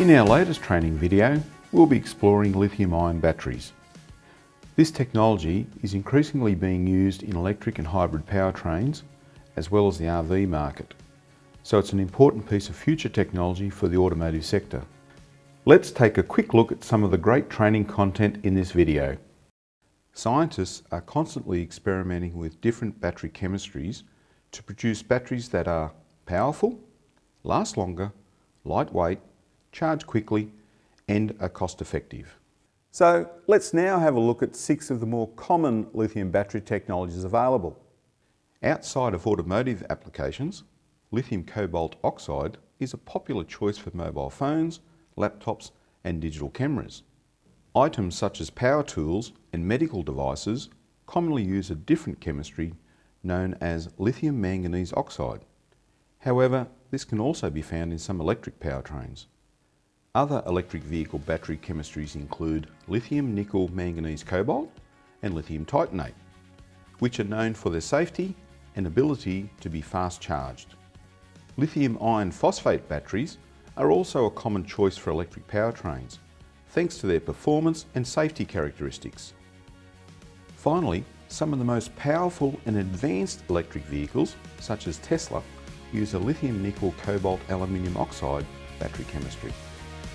In our latest training video, we'll be exploring lithium-ion batteries. This technology is increasingly being used in electric and hybrid powertrains, as well as the RV market. So it's an important piece of future technology for the automotive sector. Let's take a quick look at some of the great training content in this video. Scientists are constantly experimenting with different battery chemistries to produce batteries that are powerful, last longer, lightweight, charge quickly and are cost effective. So let's now have a look at six of the more common lithium battery technologies available. Outside of automotive applications, lithium cobalt oxide is a popular choice for mobile phones, laptops and digital cameras. Items such as power tools and medical devices commonly use a different chemistry known as lithium manganese oxide. However, this can also be found in some electric powertrains. Other electric vehicle battery chemistries include lithium nickel manganese cobalt and lithium titanate, which are known for their safety and ability to be fast charged. Lithium iron phosphate batteries are also a common choice for electric powertrains, thanks to their performance and safety characteristics. Finally, some of the most powerful and advanced electric vehicles, such as Tesla, use a lithium nickel cobalt aluminium oxide battery chemistry.